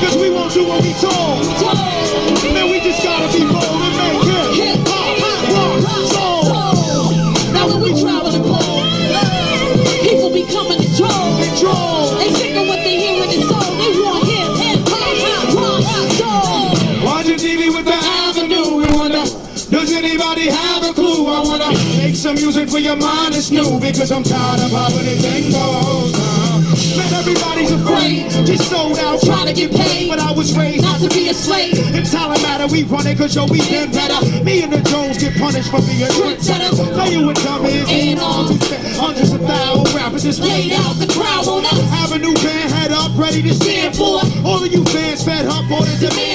Cause we won't do what we told. Man, we just gotta be bold and make it. Hip hop, hot rock, soul. Now when we travel the globe, people be coming to troll. They sick of what they hear in the soul. They want hip, hip hop, hot rock, soul. Watching TV with the avenue, we wonder, does anybody have a clue? I wanna make some music for your mind. It's new because I'm tired of poverty everybody's afraid. Just sold out, Trying to get paid. But I was raised Not to be a slave. in talent matter, we run it cause yo, we been better. Me and the Jones get punished for being Trendsetters. Play you with dummies. And all. Hundreds of thousands rappers just Laid out the crowd on us. Avenue band head up, ready to stand for. All of you fans fed up on the demand